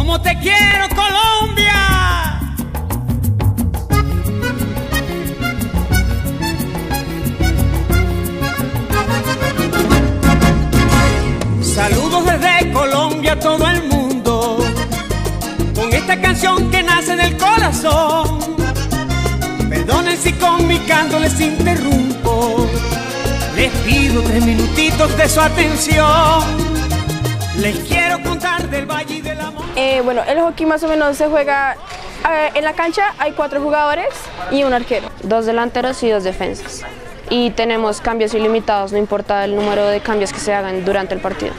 Como te quiero Colombia. Saludos desde Colombia a todo el mundo. Con esta canción que nace del corazón. Perdonen si con mi canto les interrumpo. Les pido tres minutitos de su atención. Les quiero contar del Valle y del Amor. Eh, bueno, el hockey más o menos se juega eh, en la cancha, hay cuatro jugadores y un arquero. Dos delanteros y dos defensas. Y tenemos cambios ilimitados, no importa el número de cambios que se hagan durante el partido.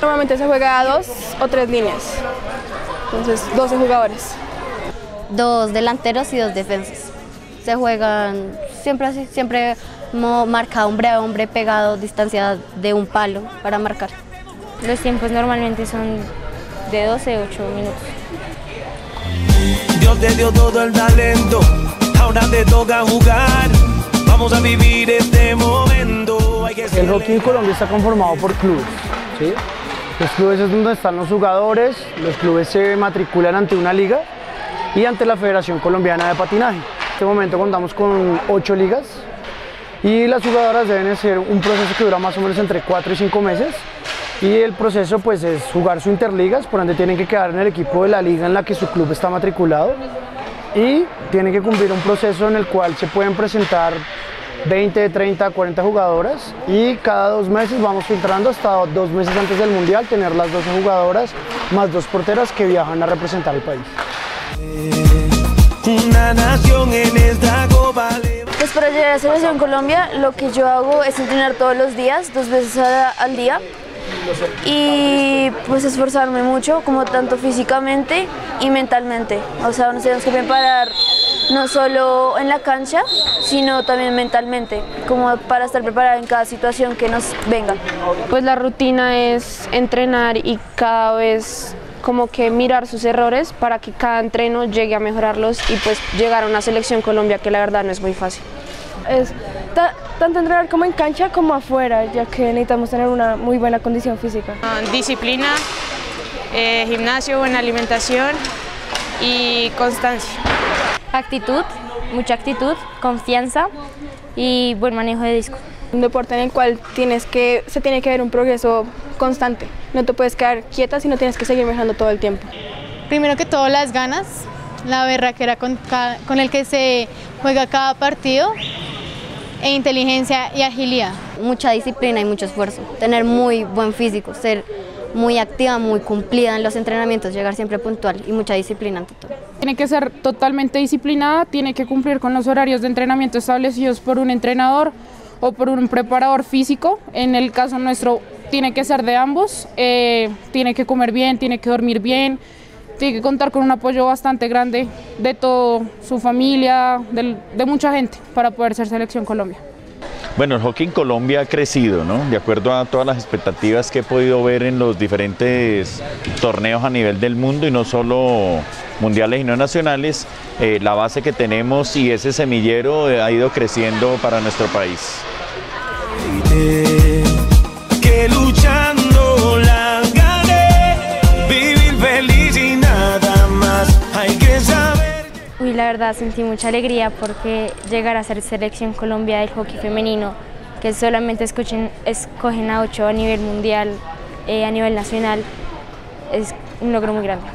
Normalmente se juega a dos o tres líneas, entonces 12 jugadores. Dos delanteros y dos defensas. Se juegan siempre así, siempre marca hombre a hombre pegado, distancia de un palo para marcar. Los tiempos normalmente son de 12 a 8 minutos. Dios te dio todo el talento, ahora te toca jugar. Vamos a vivir este momento. Hay que El hockey en Colombia está conformado por clubes. ¿sí? Los clubes es donde están los jugadores, los clubes se matriculan ante una liga y ante la Federación Colombiana de Patinaje. En este momento contamos con ocho ligas y las jugadoras deben hacer un proceso que dura más o menos entre cuatro y cinco meses y el proceso pues es jugar su interligas, por ende tienen que quedar en el equipo de la liga en la que su club está matriculado y tienen que cumplir un proceso en el cual se pueden presentar 20, 30, 40 jugadoras y cada dos meses vamos filtrando hasta dos meses antes del mundial tener las 12 jugadoras más dos porteras que viajan a representar al país. Una nación en esta copa. le- Pues para llegar a la selección Colombia lo que yo hago es entrenar todos los días, dos veces a- al día y pues esforzarme mucho, como tanto físicamente y mentalmente. O sea, nos tenemos que preparar no solo en la cancha, sino también mentalmente, como para estar preparada en cada situación que nos venga. Pues la rutina es entrenar y cada vez como que mirar sus errores para que cada entreno llegue a mejorarlos y pues llegar a una selección Colombia que la verdad no es muy fácil. Es ta- tanto entrenar como en cancha como afuera, ya que necesitamos tener una muy buena condición física. Disciplina, eh, gimnasio, buena alimentación y constancia. Actitud, mucha actitud, confianza y buen manejo de disco. Un deporte en el cual tienes que, se tiene que ver un progreso constante. No te puedes quedar quieta, sino tienes que seguir mejorando todo el tiempo. Primero que todo las ganas, la berraquera con, con el que se juega cada partido e inteligencia y agilidad. Mucha disciplina y mucho esfuerzo. Tener muy buen físico, ser muy activa, muy cumplida en los entrenamientos, llegar siempre puntual y mucha disciplina ante todo. Tiene que ser totalmente disciplinada, tiene que cumplir con los horarios de entrenamiento establecidos por un entrenador o por un preparador físico. En el caso nuestro, tiene que ser de ambos. eh, tiene que comer bien, tiene que dormir bien, tiene que contar con un apoyo bastante grande de toda su familia, de mucha gente para poder ser selección Colombia. Bueno, el hockey en Colombia ha crecido, ¿no? De acuerdo a todas las expectativas que he podido ver en los diferentes torneos a nivel del mundo y no solo mundiales y no nacionales, eh, la base que tenemos y ese semillero eh, ha ido creciendo para nuestro país. Que luchando verdad sentí mucha alegría porque llegar a ser selección Colombia del hockey femenino, que solamente escuchen, escogen a 8 a nivel mundial, eh, a nivel nacional, es un logro muy grande.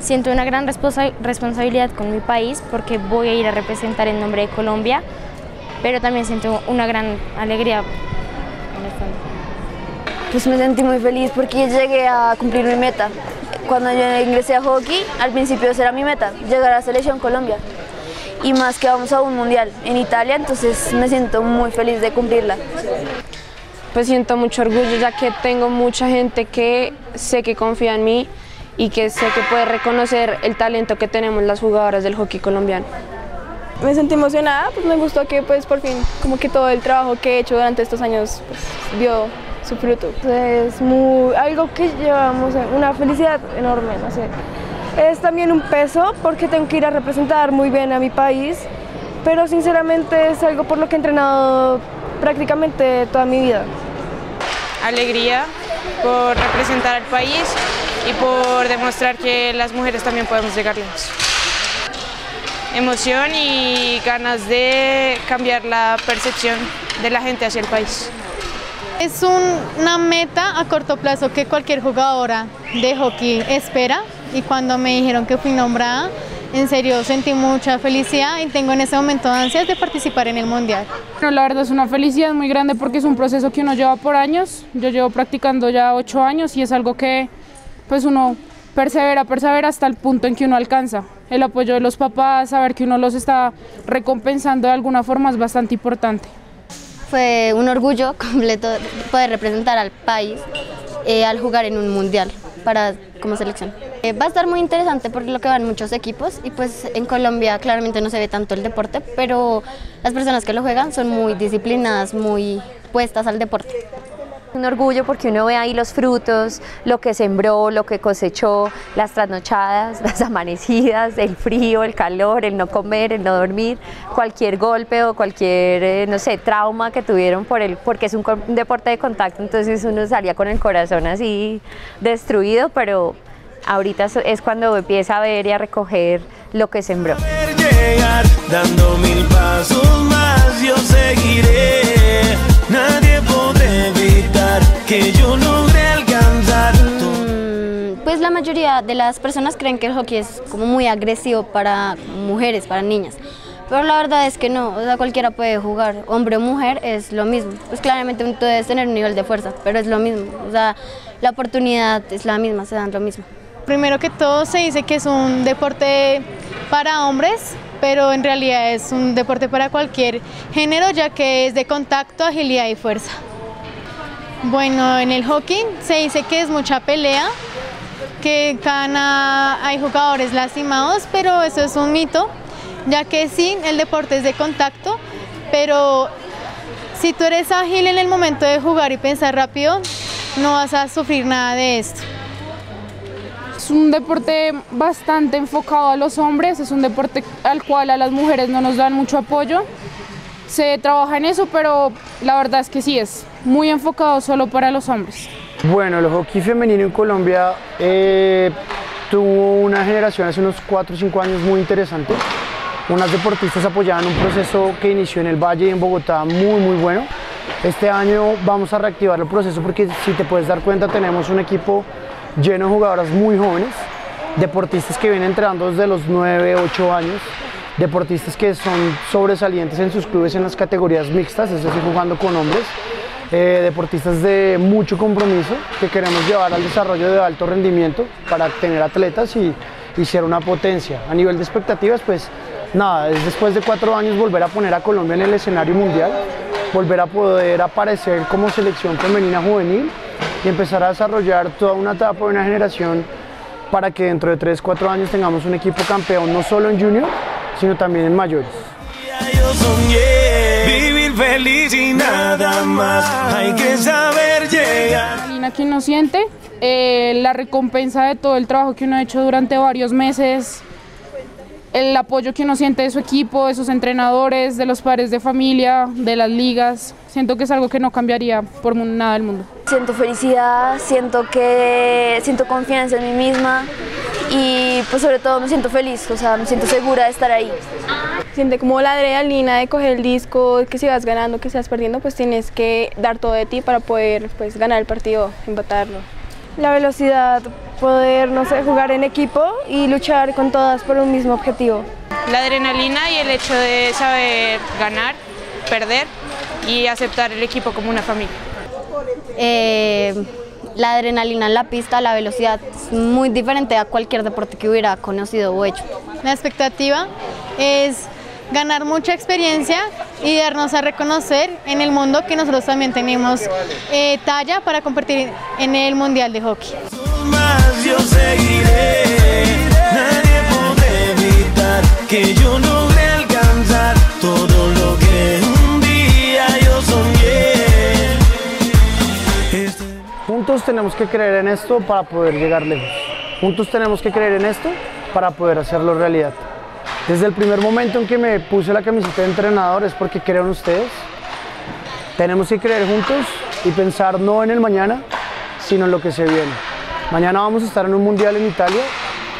Siento una gran responsa- responsabilidad con mi país porque voy a ir a representar en nombre de Colombia, pero también siento una gran alegría en el fondo. Pues me sentí muy feliz porque llegué a cumplir mi meta. Cuando yo ingresé a hockey, al principio esa era mi meta, llegar a la selección Colombia. Y más que vamos a un mundial en Italia, entonces me siento muy feliz de cumplirla. Pues siento mucho orgullo ya que tengo mucha gente que sé que confía en mí y que sé que puede reconocer el talento que tenemos las jugadoras del hockey colombiano. Me sentí emocionada, pues me gustó que pues por fin como que todo el trabajo que he hecho durante estos años pues, dio su. Es algo que llevamos, una felicidad enorme. Es también un peso porque tengo que ir a representar muy bien a mi país, pero sinceramente es algo por lo que he entrenado prácticamente toda mi vida. Alegría por representar al país y por demostrar que las mujeres también podemos llegar lejos. Emoción y ganas de cambiar la percepción de la gente hacia el país. Es una meta a corto plazo que cualquier jugadora de hockey espera y cuando me dijeron que fui nombrada, en serio sentí mucha felicidad y tengo en ese momento ansias de participar en el Mundial. La verdad es una felicidad muy grande porque es un proceso que uno lleva por años. Yo llevo practicando ya ocho años y es algo que pues uno persevera, persevera hasta el punto en que uno alcanza. El apoyo de los papás, saber que uno los está recompensando de alguna forma es bastante importante. Fue un orgullo completo poder representar al país eh, al jugar en un mundial para, como selección. Eh, va a estar muy interesante porque lo que van muchos equipos y pues en Colombia claramente no se ve tanto el deporte, pero las personas que lo juegan son muy disciplinadas, muy puestas al deporte. Un orgullo porque uno ve ahí los frutos, lo que sembró, lo que cosechó, las trasnochadas, las amanecidas, el frío, el calor, el no comer, el no dormir, cualquier golpe o cualquier, eh, no sé, trauma que tuvieron por el, porque es un, deporte de contacto, entonces uno salía con el corazón así destruido, pero ahorita es cuando empieza a ver y a recoger lo que sembró. Mayoría de las personas creen que el hockey es como muy agresivo para mujeres, para niñas. Pero la verdad es que no, o sea, cualquiera puede jugar, hombre o mujer es lo mismo. Pues claramente tú debes tener un nivel de fuerza, pero es lo mismo. O sea, la oportunidad es la misma, se dan lo mismo. Primero que todo se dice que es un deporte para hombres, pero en realidad es un deporte para cualquier género, ya que es de contacto, agilidad y fuerza. Bueno, en el hockey se dice que es mucha pelea, que cada hay jugadores lastimados, pero eso es un mito, ya que sí, el deporte es de contacto, pero si tú eres ágil en el momento de jugar y pensar rápido, no vas a sufrir nada de esto. Es un deporte bastante enfocado a los hombres, es un deporte al cual a las mujeres no nos dan mucho apoyo. Se trabaja en eso, pero la verdad es que sí es muy enfocado solo para los hombres. Bueno, el hockey femenino en Colombia eh, tuvo una generación hace unos 4 o 5 años muy interesante. Unas deportistas apoyaban un proceso que inició en el Valle y en Bogotá muy muy bueno. Este año vamos a reactivar el proceso porque si te puedes dar cuenta tenemos un equipo lleno de jugadoras muy jóvenes, deportistas que vienen entrenando desde los 9, 8 años, deportistas que son sobresalientes en sus clubes en las categorías mixtas, es decir, jugando con hombres, eh, deportistas de mucho compromiso que queremos llevar al desarrollo de alto rendimiento para tener atletas y, y ser una potencia. A nivel de expectativas, pues nada, es después de cuatro años volver a poner a Colombia en el escenario mundial, volver a poder aparecer como selección femenina juvenil y empezar a desarrollar toda una etapa de una generación para que dentro de 3, 4 años tengamos un equipo campeón no solo en junior, sino también en mayores. Feliz y nada más. Hay que saber llegar. Lina quien no siente eh, la recompensa de todo el trabajo que uno ha hecho durante varios meses, el apoyo que uno siente de su equipo, de sus entrenadores, de los padres de familia, de las ligas. Siento que es algo que no cambiaría por nada del mundo. Siento felicidad, siento que siento confianza en mí misma y pues sobre todo me siento feliz, o sea, me siento segura de estar ahí. Siente como la adrenalina de coger el disco, que si vas ganando, que si vas perdiendo, pues tienes que dar todo de ti para poder pues, ganar el partido, empatarlo. La velocidad, poder, no sé, jugar en equipo y luchar con todas por un mismo objetivo. La adrenalina y el hecho de saber ganar, perder y aceptar el equipo como una familia. Eh, la adrenalina en la pista, la velocidad es muy diferente a cualquier deporte que hubiera conocido o hecho. La expectativa es ganar mucha experiencia y darnos a reconocer en el mundo que nosotros también tenemos eh, talla para competir en el Mundial de Hockey. Más yo seguiré. Nadie podrá evitar que yo logre tenemos que creer en esto para poder llegar lejos. Juntos tenemos que creer en esto para poder hacerlo realidad. Desde el primer momento en que me puse la camiseta de entrenador es porque creo en ustedes. Tenemos que creer juntos y pensar no en el mañana, sino en lo que se viene. Mañana vamos a estar en un mundial en Italia,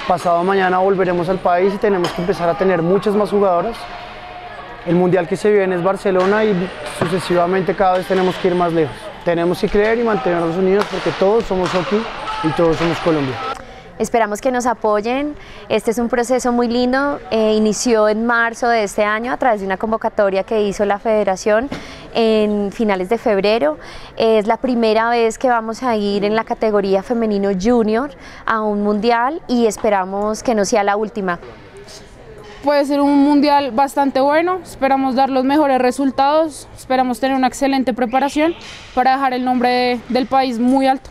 pasado mañana volveremos al país y tenemos que empezar a tener muchas más jugadoras. El mundial que se viene es Barcelona y sucesivamente cada vez tenemos que ir más lejos. Tenemos que creer y mantenernos unidos porque todos somos hockey y todos somos Colombia. Esperamos que nos apoyen. Este es un proceso muy lindo. Eh, inició en marzo de este año a través de una convocatoria que hizo la federación en finales de febrero. Es la primera vez que vamos a ir en la categoría femenino junior a un mundial y esperamos que no sea la última. Puede ser un mundial bastante bueno, esperamos dar los mejores resultados, esperamos tener una excelente preparación para dejar el nombre del país muy alto.